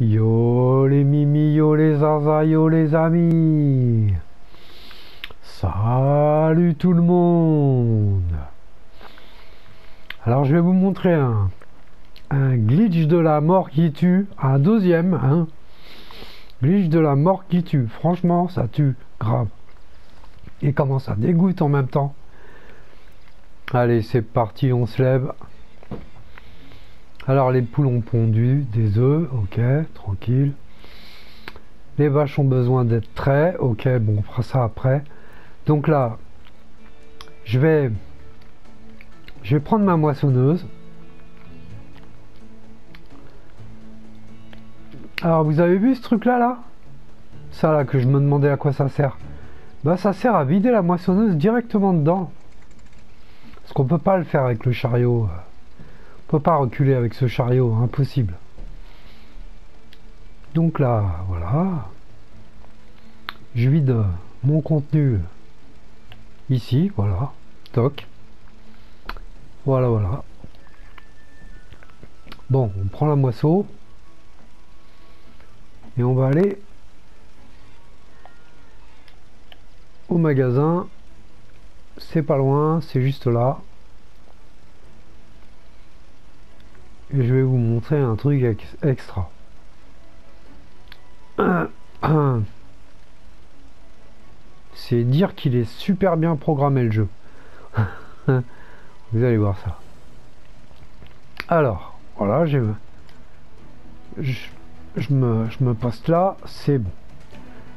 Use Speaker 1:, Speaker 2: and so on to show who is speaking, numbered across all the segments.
Speaker 1: Yo les mimi, yo les zaza, yo les amis. Salut tout le monde. Alors je vais vous montrer un, glitch de la mort qui tue, un deuxième, hein. Glitch de la mort qui tue. Franchement, ça tue grave. Et comment ça dégoûte en même temps. Allez, c'est parti, on se lève. Alors les poules ont pondu des œufs, ok, tranquille. Les vaches ont besoin d'être traits, ok, bon, on fera ça après. Donc là, je vais, je vais prendre ma moissonneuse. Alors vous avez vu ce truc là? Là Ça là que je me demandais à quoi ça sert. Bah ça sert à vider la moissonneuse directement dedans. Parce qu'on peut pas le faire avec le chariot pas reculer avec ce chariot, impossible. Donc là, voilà. Je vide mon contenu ici, voilà. Toc. Voilà, voilà. Bon, on prend la moisseau. Et on va aller au magasin. C'est pas loin, c'est juste là. Je vais vous montrer un truc extra. C'est dire qu'il est super bien programmé le jeu. vous allez voir ça. Alors, voilà, je, me, je me poste là, c'est bon.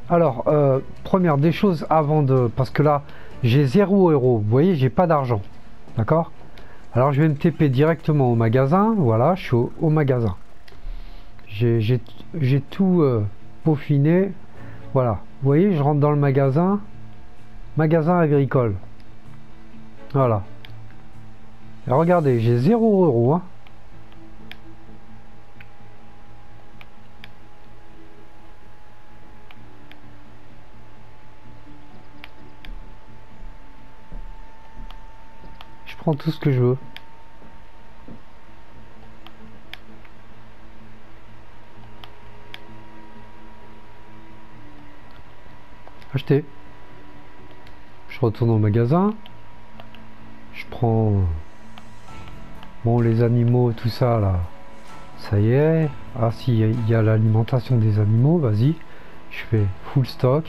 Speaker 1: Alors, euh, première des choses avant de... Parce que là, j'ai 0 euros. Vous voyez, j'ai pas d'argent. D'accord? Alors je vais me TP directement au magasin. Voilà, je suis au, magasin. J'ai tout euh, peaufiné. Voilà, vous voyez, je rentre dans le magasin. Magasin agricole. Voilà. regardez, j'ai 0 euros. Hein. Prends tout ce que je veux. Acheter. Je retourne au magasin. Je prends... Bon, les animaux, tout ça, là. Ça y est. Ah, si, il y a l'alimentation des animaux, vas-y. Je fais full stock.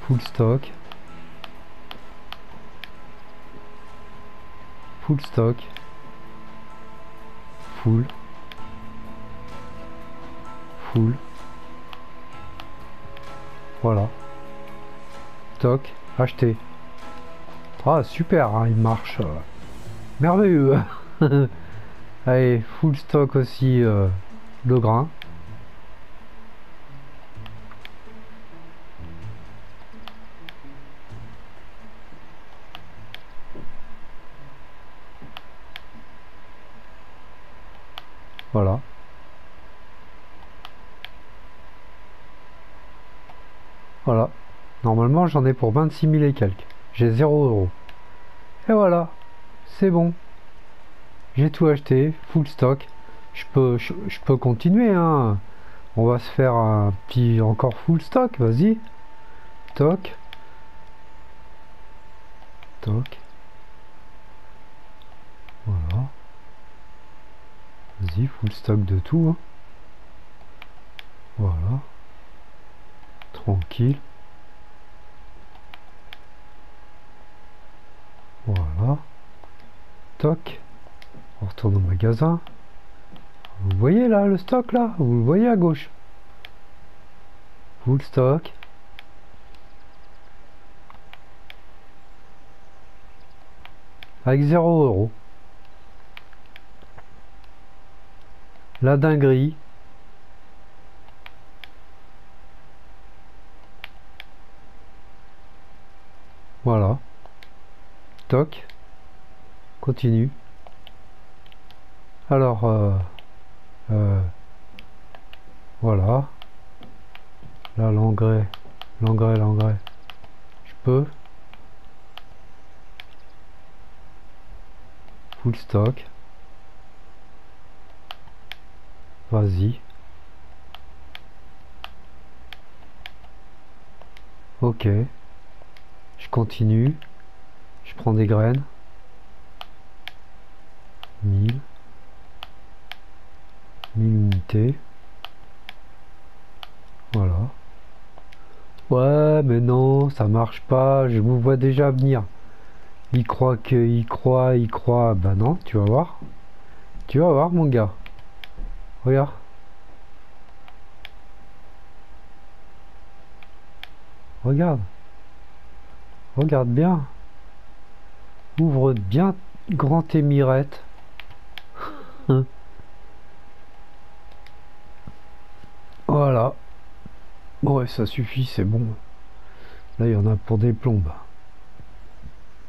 Speaker 1: Full stock. Full stock. Full. Full. Voilà. Stock acheté. Ah super hein, il marche euh, merveilleux. Allez full stock aussi euh, le grain Voilà. Voilà. Normalement, j'en ai pour 26 000 et quelques. J'ai 0 euros. Et voilà. C'est bon. J'ai tout acheté. Full stock. Je peux, je, peux continuer. Hein. On va se faire un petit encore full stock. Vas-y. Toc. Toc. Voilà. Vas-y, full stock de tout. Hein. Voilà. Tranquille. Voilà. Toc. On retourne au magasin. Vous voyez là le stock là? Vous le voyez à gauche? Full stock. Avec 0 euros. La dinguerie. Voilà. Toc. Continue. Alors, euh, euh, voilà. Là, l'engrais, l'engrais, l'engrais. Je peux. Full stock. Vas-y. Ok. Je continue. Je prends des graines. 1000. 1000 unités. Voilà. Ouais, mais non, ça marche pas. Je vous vois déjà venir. Il croit que, il croit, il croit. Bah non, tu vas voir. Tu vas voir, mon gars. Regarde. Regarde. Regarde bien. Ouvre bien grand tes mirettes. voilà. Ouais, ça suffit, c'est bon. Là, il y en a pour des plombes.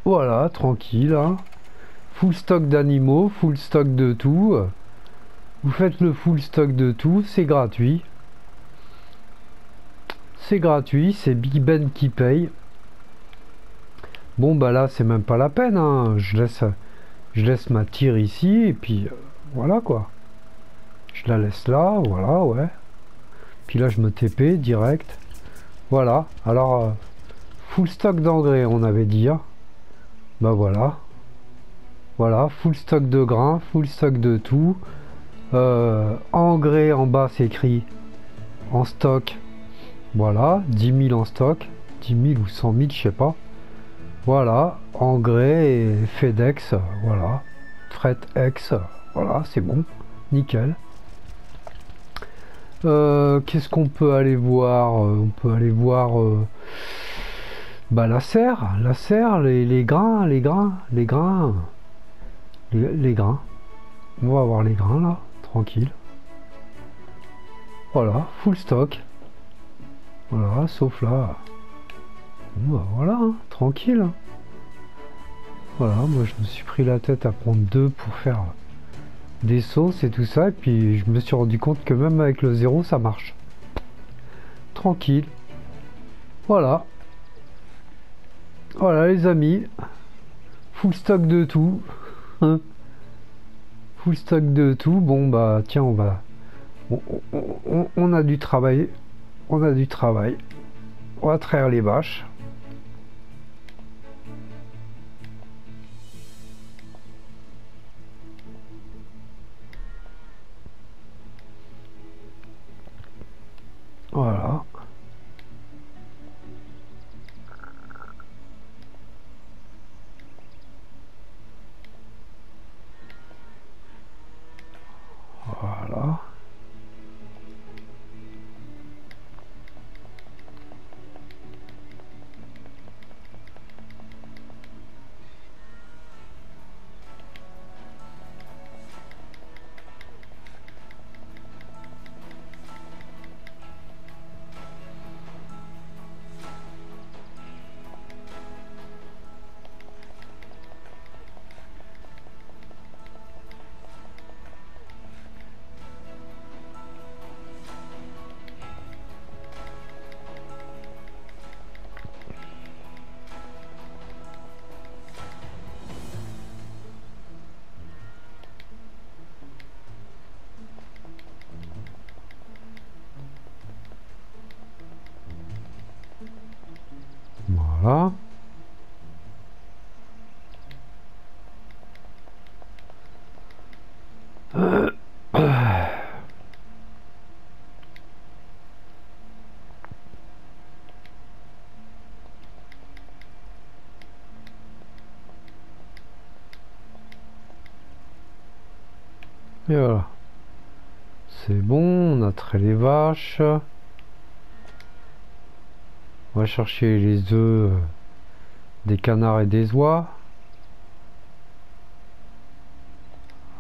Speaker 1: Voilà, tranquille. Hein. Full stock d'animaux, full stock de tout. Vous faites le full stock de tout, c'est gratuit. C'est gratuit, c'est Big Ben qui paye. Bon bah là c'est même pas la peine, hein. je laisse je laisse ma tire ici et puis euh, voilà quoi. Je la laisse là, voilà ouais. Puis là je me TP direct. Voilà, alors euh, full stock d'engrais on avait dit. Hein. Bah voilà. Voilà, full stock de grains, full stock de tout. Euh, engrais en bas c'est écrit en stock. Voilà, 10 000 en stock. 10 000 ou 100 000, je sais pas. Voilà, engrais et FedEx, voilà. Fret X, voilà, c'est bon. Nickel. Euh, qu'est-ce qu'on peut aller voir? On peut aller voir euh, bah, la serre, la serre, les, grains, les grains, les grains, les, grains. On va voir les grains là, tranquille. Voilà, full stock. Voilà, sauf là. Bah, voilà, hein, tranquille. Voilà, moi je me suis pris la tête à prendre deux pour faire des sauces et tout ça. Et puis je me suis rendu compte que même avec le zéro, ça marche. Tranquille. Voilà. Voilà les amis. Full stock de tout. Full stock de tout. Bon bah tiens, on va... on a du travail. On a du travail. On va traire les vaches. Et voilà. C'est bon, on a trait les vaches. On va chercher les œufs des canards et des oies.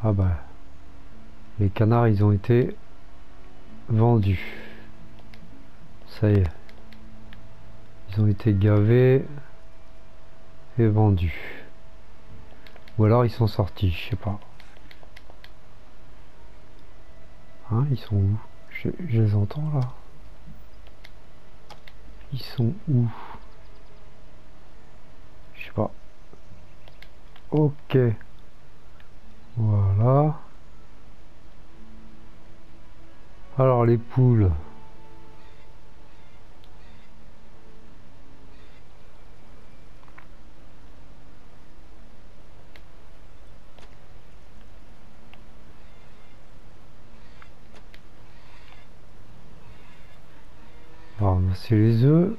Speaker 1: Ah bah, les canards ils ont été vendus. Ça y est. Ils ont été gavés et vendus. Ou alors ils sont sortis, je sais pas. Hein, ils sont où? Je les entends là. Ils sont où? Je sais pas. Ok. Voilà. Alors les poules. Alors, c'est les œufs.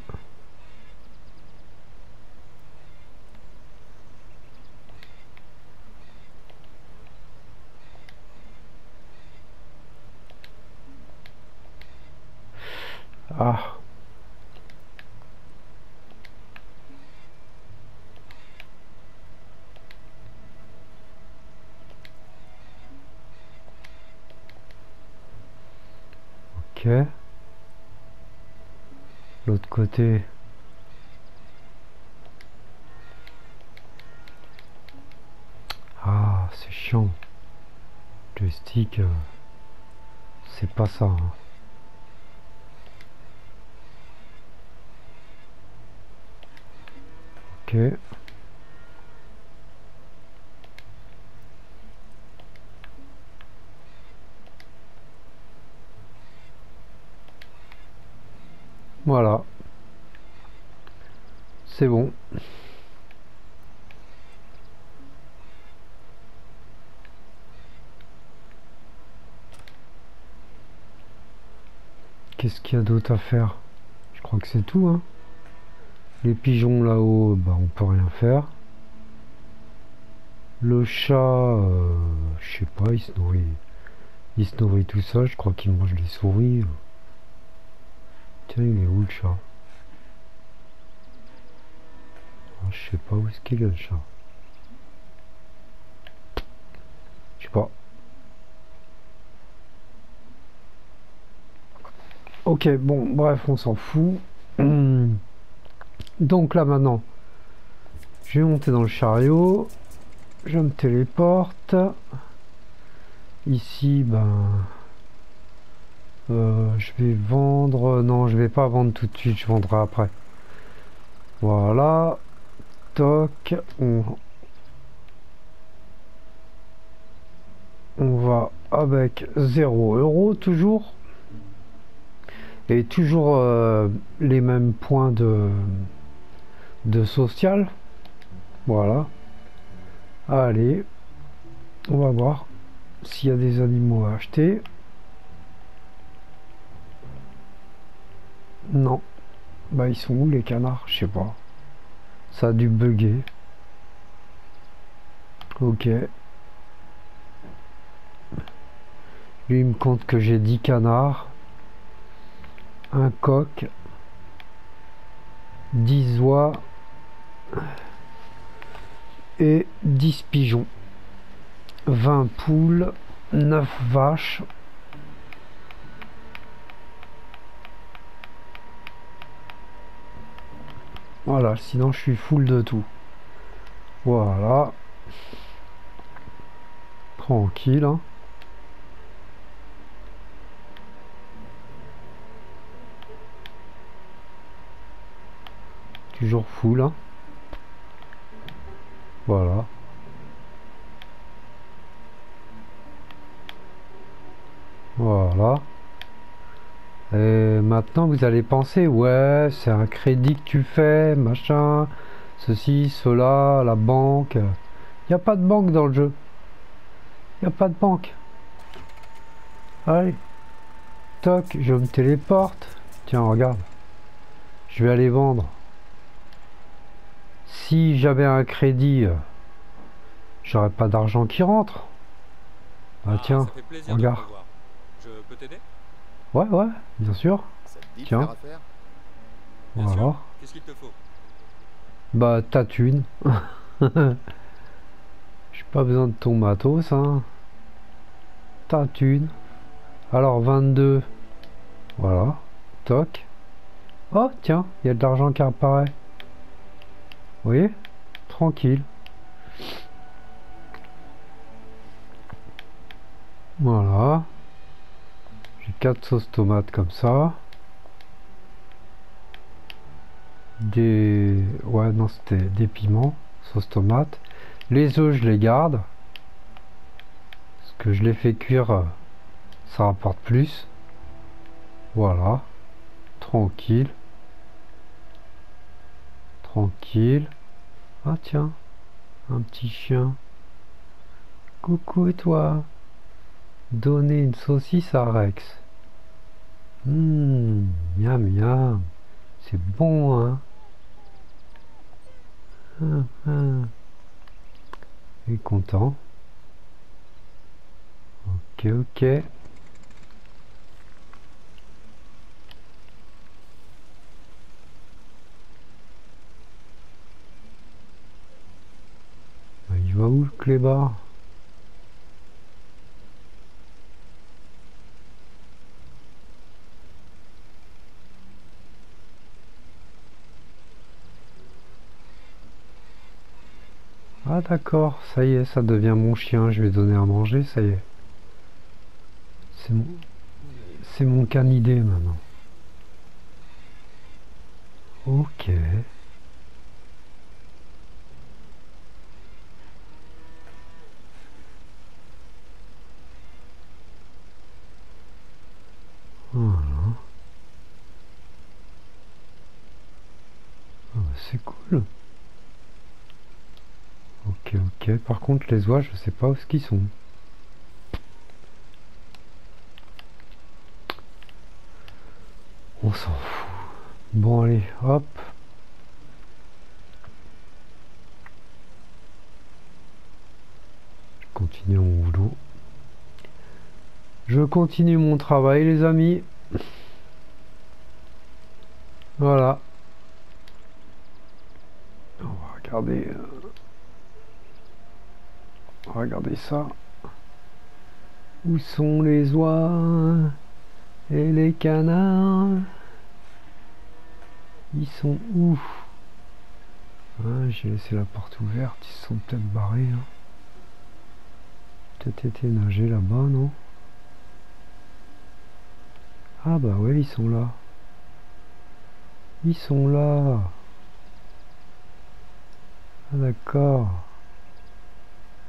Speaker 1: L'autre côté. Ah, c'est chiant. Le stick, euh, c'est pas ça. hein. Ok. Voilà. C'est bon. Qu'est-ce qu'il y a d'autre à faire? Je crois que c'est tout. Hein. Les pigeons là-haut, bah, on peut rien faire. Le chat, euh, je sais pas, il se nourrit. Il se nourrit tout seul, je crois qu'il mange les souris. Tiens, il est où le chat Ah, Je sais pas où est-ce qu'il est le chat. Je sais pas. Ok, bon, bref, on s'en fout. Hum. Donc là maintenant, je vais monter dans le chariot. Je me téléporte. Ici, ben... euh, je vais vendre... Non, je vais pas vendre tout de suite, je vendrai après. Voilà. Toc. On, va avec 0 euros toujours. Et toujours euh, les mêmes points de, de social. Voilà. Allez. On va voir s'il y a des animaux à acheter. Non. Bah ils sont où les canards? Je sais pas. Ça a dû bugger. Ok. Lui il me compte que j'ai 10 canards. Un coq. 10 oies. Et 10 pigeons. 20 poules. 9 vaches. Voilà, sinon je suis full de tout. Voilà. Tranquille. hein. Toujours full. hein. Voilà. Voilà. Maintenant vous allez penser, ouais, c'est un crédit que tu fais, machin, ceci, cela, la banque. Il n'y a pas de banque dans le jeu. Il n'y a pas de banque. Allez. Toc, je me téléporte. Tiens, regarde. Je vais aller vendre. Si j'avais un crédit, euh, j'aurais pas d'argent qui rentre. Ah tiens,
Speaker 2: ça fait plaisir
Speaker 1: regarde.
Speaker 2: Je peux t'aider?
Speaker 1: Ouais, ouais, bien sûr. Tiens. Voilà.
Speaker 2: Qu'est-ce qu'il te faut?
Speaker 1: Bah, ta thune. J'ai pas besoin de ton matos, hein. Ta thune. Alors, 22. Voilà. Toc. Oh, tiens, il y a de l'argent qui apparaît. Vous voyez? Tranquille. Voilà. J'ai 4 sauces tomates comme ça. Des... Ouais, non, c'était des piments, sauce tomate. Les œufs, je les garde. Parce que je les fais cuire, ça rapporte plus. Voilà. Tranquille. Tranquille. Ah tiens, un petit chien. Coucou et toi? Donner une saucisse à Rex. Hum, miam miam. C'est bon, hein? Hum, hum. Est content. Ok, ok. Il va où le clébard? Ah d'accord, ça y est, ça devient mon chien, je vais donner à manger, ça y est. C'est mon... Mon canidé maintenant. Ok. Ah bah, c'est cool. Ok. Par contre, les oies, je sais pas où ce qu'ils sont. On s'en fout. Bon, allez, hop. Je continue mon boulot. Je continue mon travail, les amis. Voilà. On va regarder. Regardez ça. Où sont les oies et les canards? Ils sont où? J'ai laissé la porte ouverte, ils sont peut-être barrés. hein. Peut-être été nager là-bas, non? Ah bah ouais, ils sont là. Ils sont là. Ah d'accord.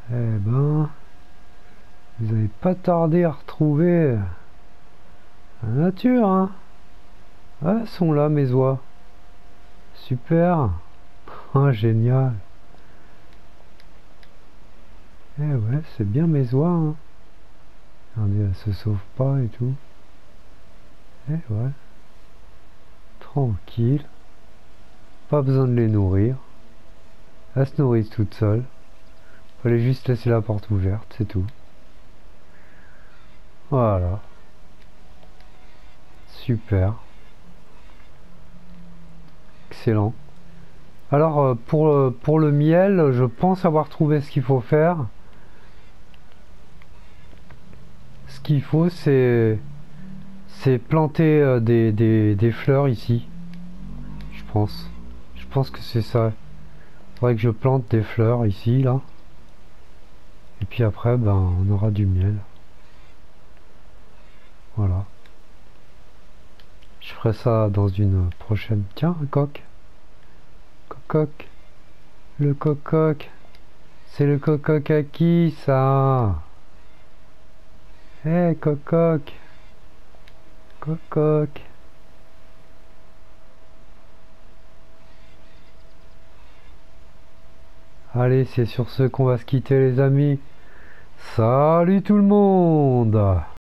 Speaker 1: Eh ben, vous avez pas tardé à retrouver la nature, hein Ah, elles sont là, mes oies. Super. Ah, génial. Eh ouais, c'est bien mes oies, hein. Regardez, elles se sauvent pas et tout. Eh ouais. Tranquille. Pas besoin de les nourrir. Elles se nourrissent toutes seules. Fallait juste laisser la porte ouverte, c'est tout. Voilà. Super. Excellent. Alors euh, pour, le- pour le miel, je pense avoir trouvé ce qu'il faut faire. Ce qu'il faut, c'est c'est planter euh, des, des, des fleurs ici. Je pense. Je pense que c'est ça. Faudrait que je plante des fleurs ici, là. Et puis après, ben, on aura du miel. Voilà. Je ferai ça dans une prochaine. Tiens, un coq. Coq. Le coq. C'est le coq à qui, ça? Hé, coq. Coq. Allez, c'est sur ce qu'on va se quitter, les amis. Salut tout le monde